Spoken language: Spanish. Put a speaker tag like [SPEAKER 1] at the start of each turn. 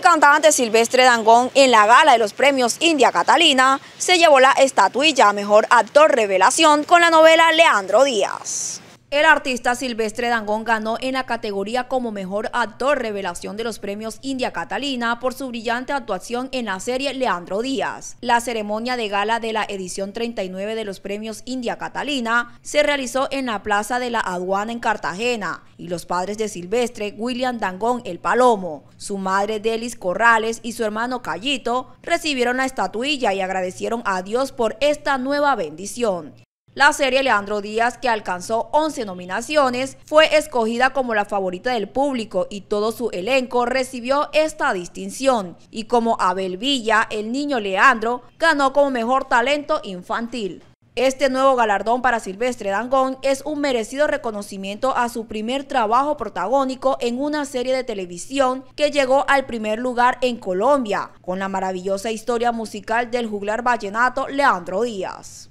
[SPEAKER 1] El cantante Silvestre Dangón en la gala de los premios India Catalina se llevó la estatuilla Mejor Actor Revelación con la novela Leandro Díaz. El artista Silvestre Dangón ganó en la categoría como mejor actor revelación de los premios India Catalina por su brillante actuación en la serie Leandro Díaz. La ceremonia de gala de la edición 39 de los premios India Catalina se realizó en la Plaza de la Aduana en Cartagena y los padres de Silvestre, William Dangón el Palomo, su madre Delis Corrales y su hermano Callito recibieron la estatuilla y agradecieron a Dios por esta nueva bendición. La serie Leandro Díaz, que alcanzó 11 nominaciones, fue escogida como la favorita del público y todo su elenco recibió esta distinción. Y como Abel Villa, el niño Leandro, ganó como mejor talento infantil. Este nuevo galardón para Silvestre Dangón es un merecido reconocimiento a su primer trabajo protagónico en una serie de televisión que llegó al primer lugar en Colombia, con la maravillosa historia musical del juglar vallenato Leandro Díaz.